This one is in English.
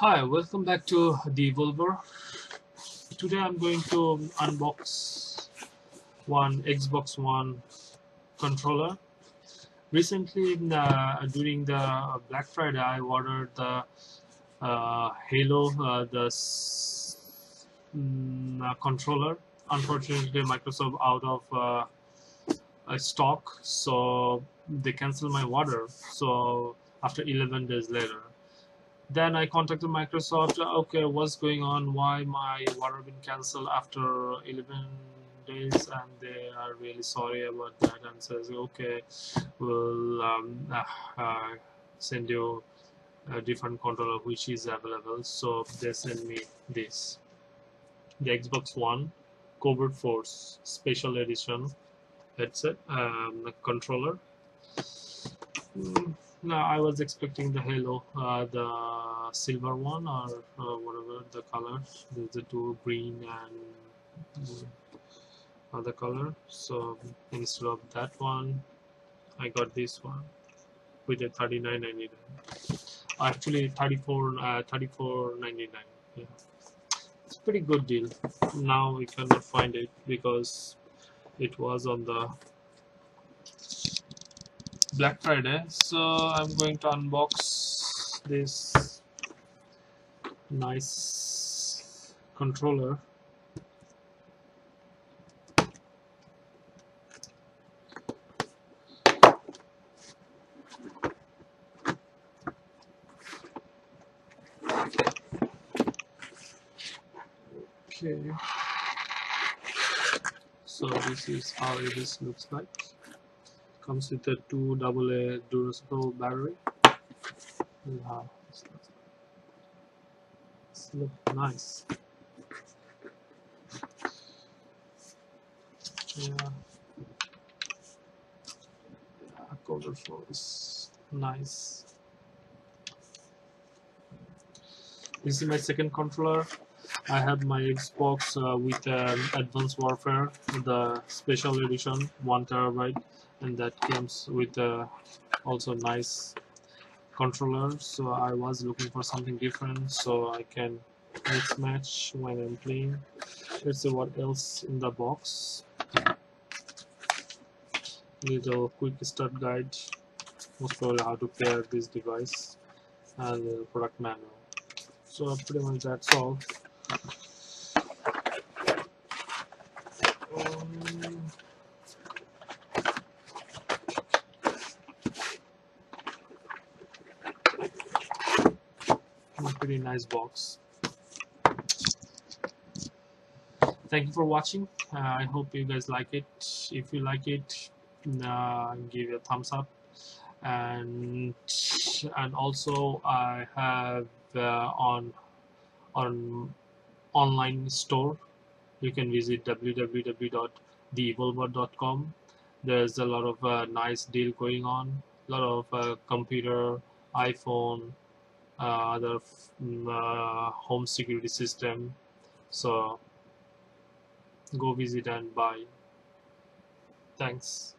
Hi, welcome back to TheEvolver. Today I'm going to unbox one Xbox One controller. Recently, during the Black Friday, I ordered the uh, Halo, uh, the mm, uh, controller. Unfortunately, Microsoft out of uh, stock, so they canceled my order. So after 11 days later then I contacted Microsoft okay what's going on? Why my order been cancelled after 11 days? And they are really sorry about that and says okay we'll um, uh, uh, send you a different controller which is available. So they send me this. The Xbox One Covert Force Special Edition headset um, controller. Mm no, I was expecting the halo, uh, the silver one or uh, whatever the color. There's the two green and other color. So instead of that one, I got this one with a 39.99. Actually, 34 uh, 34.99. Yeah, it's pretty good deal. Now we cannot find it because it was on the Black Friday. So I'm going to unbox this nice controller. Okay. So this is how this looks like comes with a two double A Duracell battery. Wow, this looks nice. Yeah, colorful is nice. This is my second controller. I have my Xbox uh, with um, Advanced Warfare, the special edition, one terabyte and that comes with uh, also nice controller. So I was looking for something different so I can mix match when I'm playing. Let's see what else in the box. Little quick start guide. Most probably how to pair this device and the product manual. So pretty much that's all pretty nice box. Thank you for watching. Uh, I hope you guys like it. If you like it uh, give it a thumbs up. And and also I have uh, on on online store. You can visit www.devolver.com there's a lot of uh, nice deal going on. A lot of uh, computer iPhone uh, other mm, uh, home security system. So go visit and buy. Thanks